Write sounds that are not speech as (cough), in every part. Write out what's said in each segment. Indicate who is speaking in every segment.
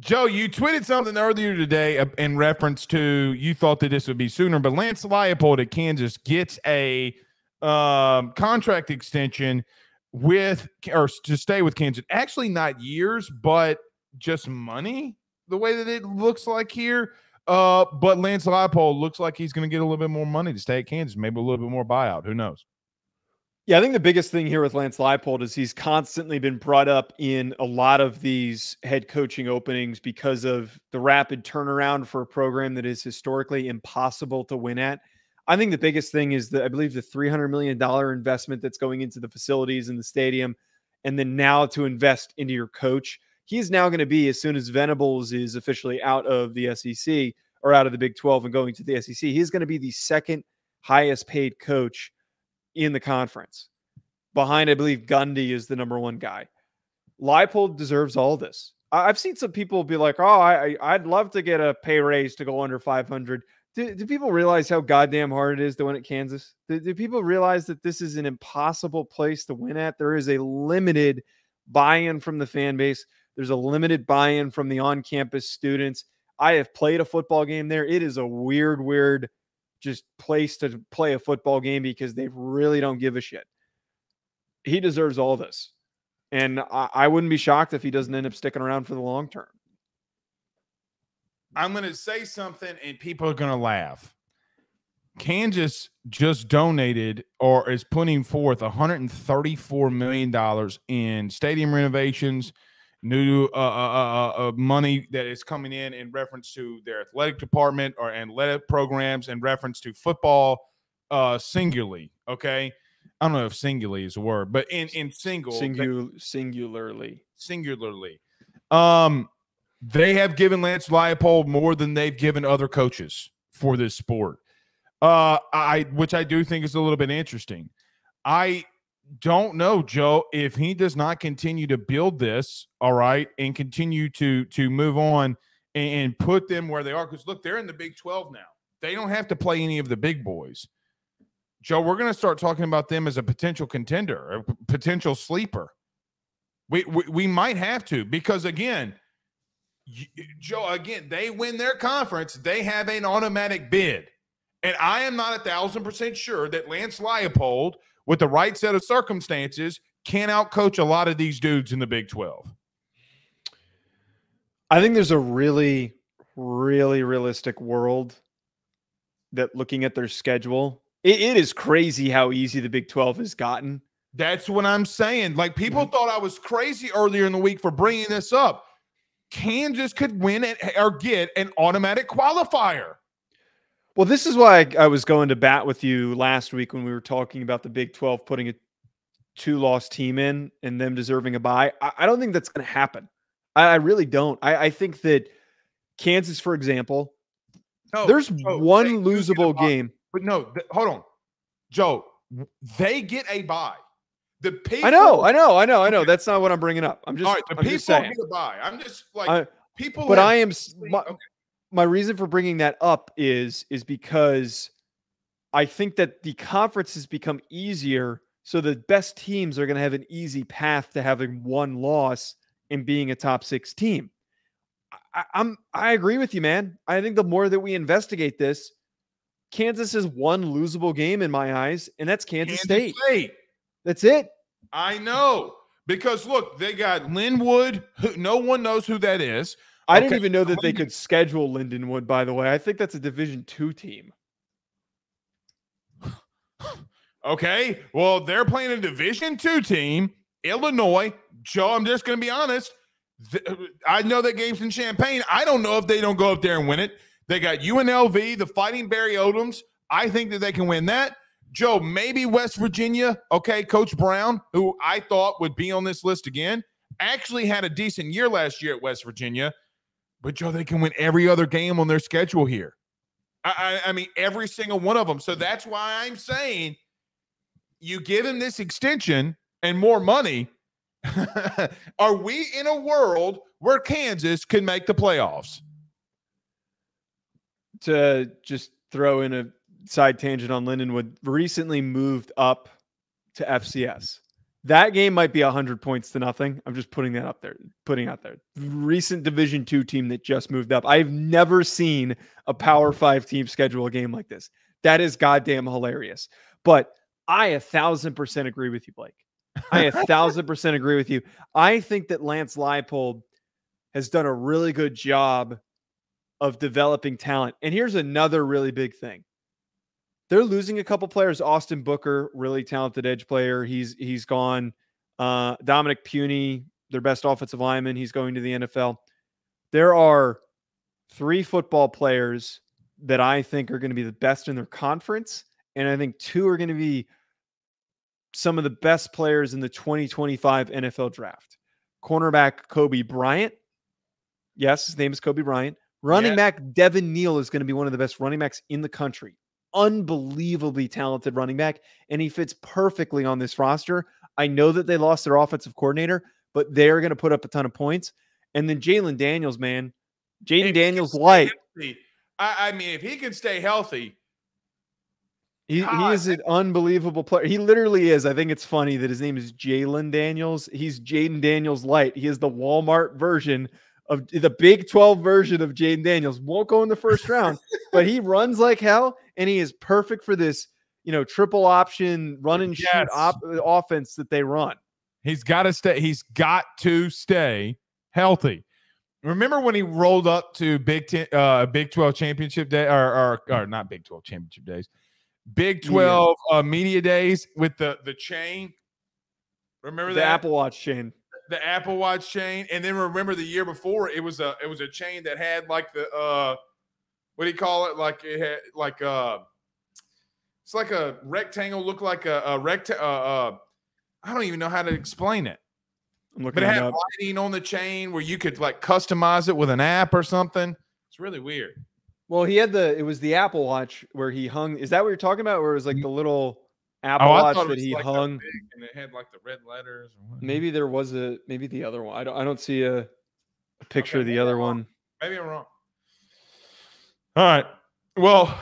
Speaker 1: Joe, you tweeted something earlier today uh, in reference to you thought that this would be sooner, but Lance Leipold at Kansas gets a um, contract extension with or to stay with Kansas. Actually, not years, but just money. The way that it looks like here. Uh, but Lance Leipold looks like he's going to get a little bit more money to stay at Kansas, maybe a little bit more buyout. Who knows?
Speaker 2: Yeah, I think the biggest thing here with Lance Leipold is he's constantly been brought up in a lot of these head coaching openings because of the rapid turnaround for a program that is historically impossible to win at. I think the biggest thing is that I believe the $300 million investment that's going into the facilities and the stadium, and then now to invest into your coach. He's now going to be, as soon as Venables is officially out of the SEC or out of the Big 12 and going to the SEC, he's going to be the second highest paid coach in the conference. Behind, I believe Gundy is the number one guy. Leipold deserves all this. I've seen some people be like, "Oh, I, I'd love to get a pay raise to go under 500." Do, do people realize how goddamn hard it is to win at Kansas? Do, do people realize that this is an impossible place to win at? There is a limited buy-in from the fan base. There's a limited buy-in from the on-campus students. I have played a football game there. It is a weird, weird just place to play a football game because they really don't give a shit. He deserves all this. And I, I wouldn't be shocked if he doesn't end up sticking around for the long term.
Speaker 1: I'm going to say something and people are going to laugh. Kansas just donated or is putting forth $134 million in stadium renovations, new uh, uh, uh, uh, money that is coming in in reference to their athletic department or athletic programs in reference to football uh singularly okay? I don't know if singularly is a word but in in single
Speaker 2: Singu- singularly.
Speaker 1: Singularly. Um they have given lance Leipold more than they've given other coaches for this sport. Uh i which i do think is a little bit interesting. I don't know, Joe, if he does not continue to build this, all right, and continue to to move on and put them where they are. Because look, they're in the Big 12 now. They don't have to play any of the big boys. Joe, we're going to start talking about them as a potential contender, a potential sleeper. We, we, we might have to because again, Joe, again, they win their conference, they have an automatic bid. And I am not a thousand percent sure that Lance Leipold – with the right set of circumstances, can outcoach a lot of these dudes in the Big 12.
Speaker 2: I think there's a really, really realistic world that looking at their schedule, it, it is crazy how easy the Big 12 has gotten.
Speaker 1: That's what I'm saying. Like people mm-hmm. thought I was crazy earlier in the week for bringing this up. Kansas could win it or get an automatic qualifier.
Speaker 2: Well, this is why I, I, was going to bat with you last week when we were talking about the Big 12 putting a two loss team in and them deserving a bye. I, I don't think that's going to happen. I, I, really don't. I, think that Kansas, for example, no, there's Joe, one losable game.
Speaker 1: But no, th- hold on. Joe, they get a bye. The
Speaker 2: people, I know, I know, I know, I know. That's not what I'm bringing up. I'm just, all right, the I'm
Speaker 1: people
Speaker 2: saying.
Speaker 1: get a bye. I'm just like people.
Speaker 2: But I am. My, okay my reason for bringing that up is is because I think that the conference has become easier, so the best teams are going to have an easy path to having one loss and being a top six team. I, am I agree with you, man. I think the more that we investigate this, Kansas is one losable game in my eyes, and that's Kansas, Kansas State. State. That's it.
Speaker 1: I know because look, they got Linwood. Who, no one knows who that is.
Speaker 2: I okay. didn't even know that they um, could schedule Lindenwood, by the way. I think that's a Division two team.
Speaker 1: okay. Well, they're playing a Division two team, Illinois. Joe, I'm just going to be honest. I know that game's in Champaign. I don't know if they don't go up there and win it. They got UNLV, the Fighting Barry Odoms. I think that they can win that. Joe, maybe West Virginia. Okay, Coach Brown, who I thought would be on this list again, actually had a decent year last year at West Virginia. But Joe, they can win every other game on their schedule here. I, I, I mean, every single one of them. So that's why I'm saying you give him this extension and more money. (laughs) Are we in a world where Kansas can make the playoffs?
Speaker 2: To just throw in a side tangent on Lindenwood, recently moved up to FCS. That game might be 100 points to nothing. I'm just putting that up there, putting out there. Recent Division 2 team that just moved up. I've never seen a Power 5 team schedule a game like this. That is goddamn hilarious. But I a thousand percent agree with you, Blake. I a (laughs) thousand percent agree with you. I think that Lance Leipold has done a really good job of developing talent. And here's another really big thing. They're losing a couple players. Austin Booker, really talented edge player. He's he's gone. Uh, Dominic Puni, their best offensive lineman, he's going to the NFL. There are three football players that I think are going to be the best in their conference, and I think two are going to be some of the best players in the 2025 NFL draft. Cornerback Cobee Bryant. Yes, his name is Cobee Bryant. Running yeah. back Devin Neal is going to be one of the best running backs in the country. Unbelievably talented running back, and he fits perfectly on this roster. I know that they lost their offensive coordinator, but they're going to put up a ton of points. And then Jalon Daniels, man, Jayden Daniels light.
Speaker 1: I, I mean, if he can stay healthy,
Speaker 2: he, he is an unbelievable player. He literally is. I think it's funny that his name is Jalon Daniels. He's Jayden Daniels light. He is the Walmart version of the Big 12 version of Jayden Daniels. Won't go in the first round, (laughs) but he runs like hell and he is perfect for this, you know, triple option run and yes. shoot op- offense that they run.
Speaker 1: He's got to stay. He's got to stay healthy. Remember when he rolled up to Big Ten, uh, Big 12 championship day or, or, or not Big 12 championship days, Big 12 yeah. uh, media days with the the chain. Remember
Speaker 2: the
Speaker 1: that?
Speaker 2: Apple Watch chain.
Speaker 1: The Apple Watch chain, and then remember the year before it was a it was a chain that had like the uh what do you call it? Like it had like uh it's like a rectangle, look like a, a rectangle. Uh, uh, I don't even know how to explain it. I'm looking but it had lighting on the chain where you could like customize it with an app or something. It's really weird.
Speaker 2: Well, he had the it was the Apple Watch where he hung. Is that what you're talking about? Where it was like the little Apple oh, Watch that he like hung,
Speaker 1: and it had like the red letters.
Speaker 2: maybe there was a maybe the other one. I don't I don't see a, a picture okay, of the other one.
Speaker 1: Maybe I'm wrong. All right. Well,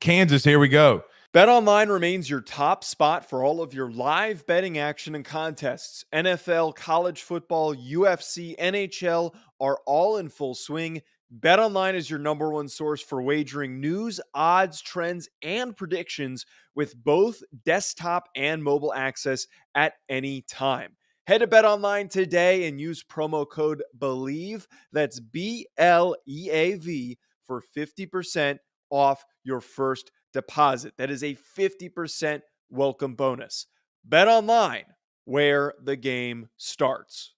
Speaker 1: Kansas, here we go.
Speaker 2: BetOnline remains your top spot for all of your live betting action and contests. NFL, college football, UFC, NHL are all in full swing. BetOnline is your number one source for wagering news, odds, trends, and predictions with both desktop and mobile access at any time. Head to BetOnline today and use promo code BLEAV. That's B L E A V for 50% off your first deposit. That is a 50% welcome bonus. BetOnline, where the game starts.